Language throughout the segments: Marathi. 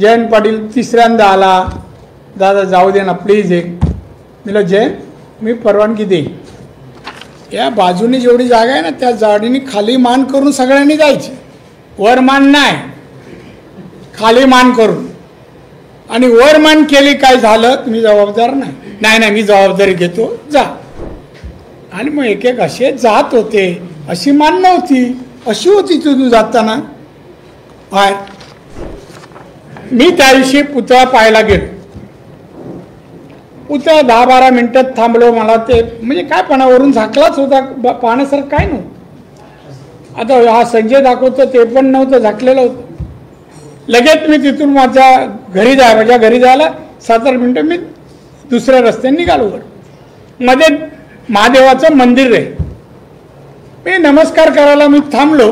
जयंत पाटील तिसऱ्यांदा आला. दादा जाऊ दे ना प्लीज एक. मी जयंत मी परवानगी देईन या बाजूने जेवढी जागा आहे ना त्या जाडीने खाली मान करून सगळ्यांनी जायची. वर मान नाही. खाली मान करून. आणि वर मान केली काय झालं? तुम्ही जबाबदार नाही. नाही नाही मी जबाबदारी घेतो. जा. आणि मग एक एक असे जात होते. अशी मान नव्हती. अशी होती तिथून जाताना. बाहेर. मी त्या दिवशी पुतळा पाहायला गेलो. पुतळा दहा बारा मिनिटात थांबलो मला ते म्हणजे काय पणावरून झाकलाच होता पाहण्यासारखं काय नव्हतं. आता हा संजय दाखवतो ते पण नव्हतं झाकलेलं होतं. लगेच मी तिथून माझ्या घरी जाय माझ्या घरी जायला सात आठ मिनटं मी दुसऱ्या रस्त्याने निघालो वर मध्ये महादेवाचं मंदिर आहे. मी नमस्कार करायला मी थांबलो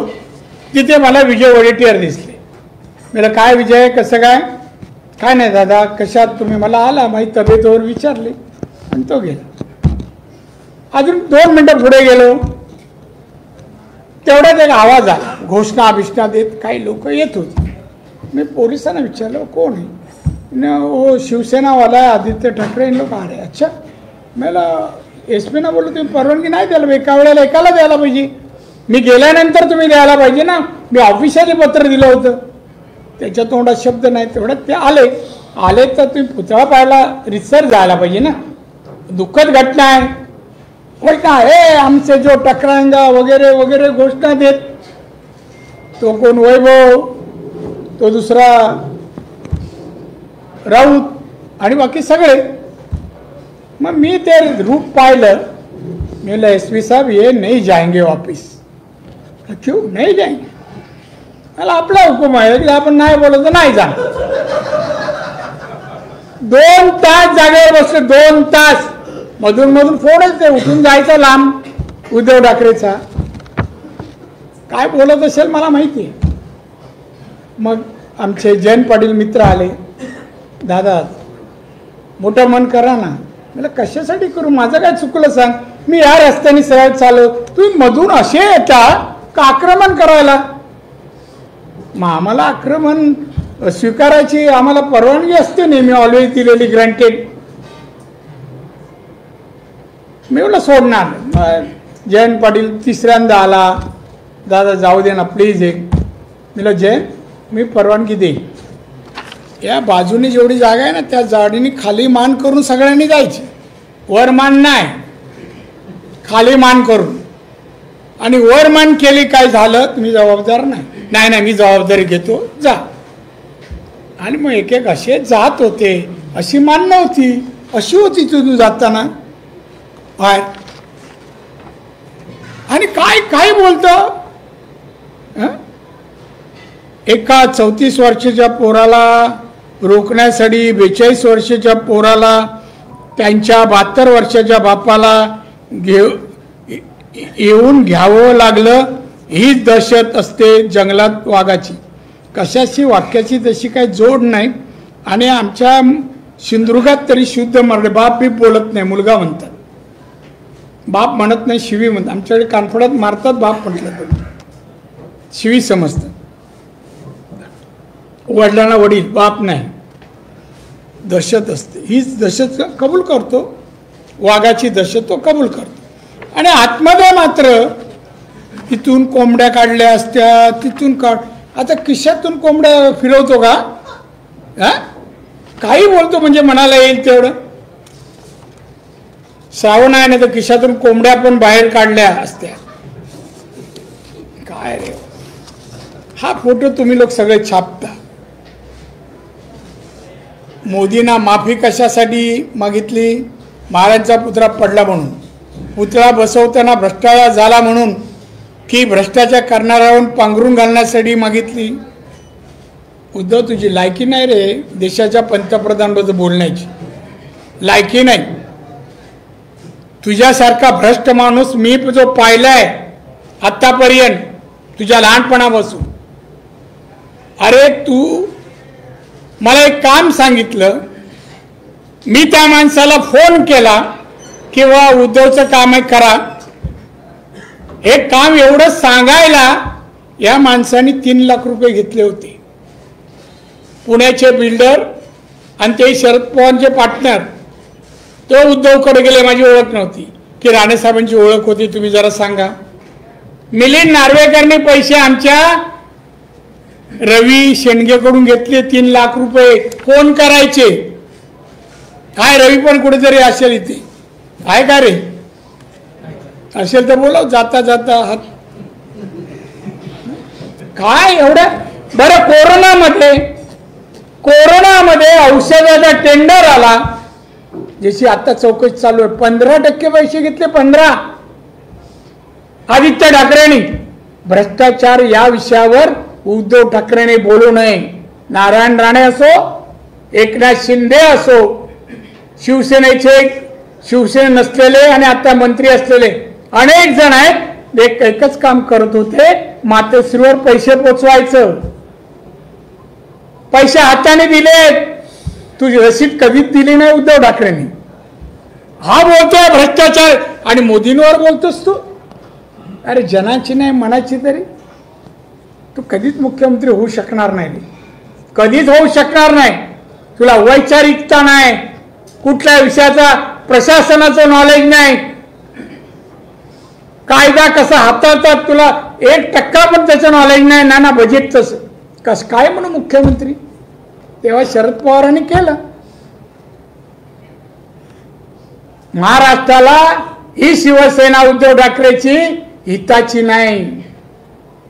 तिथे मला विजय वडेट्टीवार दिसले. मला काय विजय कसं काय? काय नाही दादा कशात तुम्ही? मला आला माझी तब्येतवर विचारली आणि तो गेला. अजून दोन मिनटं पुढे गेलो. तेवढ्यात एक आवाज आला. घोषणा अभिष्णा देत काही लोक येत होते. मी पोलिसांना विचारलं कोण आहे? न ओ शिवसेनावाला आहे आदित्य ठाकरे. लोक आले अच्छा. मला एस पीना बोललो तुम्ही परवानगी नाही द्यायला एका वेळेला एकाला द्यायला पाहिजे. मी गेल्यानंतर तुम्ही द्यायला पाहिजे ना. मी ऑफिशियली पत्र दिलं होतं. त्याच्या तोंडात शब्द नाही तेवढ्यात ते आले. आले तर तुम्ही पुतळा पाहायला रिसर जायला पाहिजे ना. दुःखद घटना आहे. होय का? हे आमचे जो टकरांगा वगैरे वगैरे घोषणा देत तो कोण वैभव? तो दुसरा राऊत आणि बाकी सगळे. मग मी ते रूप पाहिलं. मी बोला एस पी साहेब हे नाही जायंगे वापिस. क्यों? नाही जायंगे. मला आपला हुकुम आहे. की आपण नाही बोलत तर नाही जा दोन तास जागेवर बसले दोन तास. मधून मधून फोनच ते उठून जायचं लांब. उद्धव ठाकरेचा. काय बोलत असेल मला माहिती आहे. मग आमचे जयंत पाटील मित्र आले. दादा मोठं मन करा ना. मला कशासाठी करू? माझं काय चुकलं सांग. मी या रस्त्याने सरळ चालो तुम्ही मधून असे येता का आक्रमण करायला? मग आम्हाला आक्रमण स्वीकारायची आम्हाला परवानगी असते नेहमी ऑलवेज दिलेली ग्रँटेड मी बोला सोडणार. जयंत पाटील तिसऱ्यांदा आला. दादा जाऊ दे ना प्लीज एक. मी जयंत मी परवानगी देईन. या बाजूने जेवढी जागा आहे ना त्या जाडीने खाली मान करून सगळ्यांनी जायची. वर मान नाही. खाली मान करून. आणि वर मान केली काय झालं? तुम्ही जबाबदार नाही. नाही नाही मी जबाबदारी घेतो. जा. आणि मग एक एक असे जात होते. अशी मान नव्हती अशी होती तिथून जाताना. बाहेर आणि काय काय बोलतं? एका चौतीस वर्षाच्या पोराला रोखण्यासाठी बेचाळीस वर्षाच्या पोराला त्यांच्या बहात्तर वर्षाच्या बापाला घेऊ येऊन घ्यावं लागलं हीच दहशत असते जंगलात वाघाची. कशाशी वाक्याची तशी काही जोड नाही आणि आमच्या सिंधुदुर्गात तरी शुद्ध मराठी. बाप बी बोलत नाही मुलगा म्हणतात. बाप म्हणत नाही शिवी म्हणतात. आमच्याकडे कानफड्यात मारतात बाप म्हटलं तर. शिवी समजतं वडिलांना वडील बाप नाही. दहशत असते. हीच दहशत कबूल करतो. वाघाची दहशत तो कबूल करतो. आणि आतमध्ये मात्र तिथून कोंबड्या काढल्या असत्या तिथून काढ आता किशातून कोंबड्या फिरवतो का? हा? काही बोलतो म्हणजे मनाला येईल तेवढं. श्रावण आहे ना तर खिशातून कोंबड्या पण बाहेर काढल्या असत्या. काय रे? हा फोटो तुम्ही लोक सगळे छापता. मोदींना माफी कशासाठी मागितली? महाराजांचा पुतळा पडला म्हणून. पुतळा बसवताना भ्रष्टाचार झाला म्हणून की भ्रष्टाचार करणाऱ्यावर पांघरून घालण्यासाठी मागितली. उद्धव तुझी लायकी नाही रे देशाच्या पंतप्रधानबद्दल बोलण्याची. लायकी नाही. तुझ्यासारखा भ्रष्ट माणूस मी जो पाहिलाय आत्तापर्यंत तुझ्या लहानपणापासून. अरे तू मला एक काम सांगितलं. मी त्या माणसाला फोन केला. किंवा उद्धवचं काम आहे करा. हे काम एवढं सांगायला या माणसाने तीन लाख रुपये घेतले होते. पुण्याचे बिल्डर आणि ते शरद पवारचे पार्टनर तो उद्धवकडे गेले माझी ओळख नव्हती. की राणेसाहेबांची ओळख होती तुम्ही जरा सांगा. मिलिंद नार्वेकरने पैसे आमच्या रवी शेंडगेकडून घेतले तीन लाख रुपये. फोन करायचे? काय रवी पण कुठेतरी असेल इथे. आहे का रे? असेल तर बोलाव जाता जाता हात. काय एवढं? बरं कोरोनामध्ये कोरोनामध्ये औषधाचा टेंडर आला. जशी आता चौकशी चालू आहे पंधरा टक्के पैसे घेतले पंधरा. आदित्य ठाकरेंनी भ्रष्टाचार या विषयावर उद्धव ठाकरेंनी बोलू नये. नारायण राणे असो एकनाथ शिंदे असो शिवसेनेचे शिवसेने नसलेले आणि आता मंत्री असलेले अनेक जण आहेत. एक एकच काम करत होते. मातोश्रीवर पैसे पोचवायचं. पैसे हाताने दिले. तुझी रसीद कधीच दिली नाही उद्धव ठाकरेंनी. हा बोलतोय भ्रष्टाचार. आणि मोदींवर बोलतोस तू. अरे जनाची नाही मनाची तरी. तू कधीच मुख्यमंत्री होऊ शकणार नाही. कधीच होऊ शकणार नाही. तुला वैचारिकता नाही. कुठल्या विषयाचा प्रशासनाचं नॉलेज नाही. कायदा कसा हाताळतात तुला एक टक्का पण त्याचं नॉलेज नाही ना ना बजेटचं कस काय म्हणू मुख्यमंत्री? तेव्हा शरद पवारांनी केलं. महाराष्ट्राला ही शिवसेना उद्धव ठाकरेची हिताची नाही.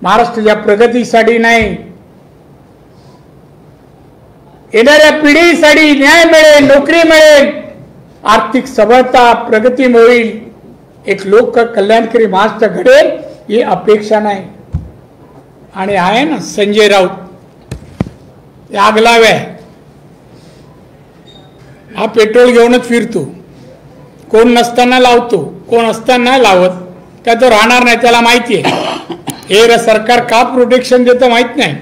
महाराष्ट्राच्या प्रगतीसाठी नाही. येणाऱ्या पिढीसाठी न्याय मिळेल नोकरी मिळेल. आर्थिक सबळता प्रगती होईल एक लोक कल्याणकारी महाराष्ट्र घडेल ही अपेक्षा नाही. आणि आहे ना संजय राऊत. आगलाव्या हा पेट्रोल घेऊनच फिरतो. कोण नसताना लावतो कोण असताना लावत. का तो राहणार नाही त्याला माहिती आहे. हे र- सरकार का प्रोटेक्शन देतं माहीत नाही.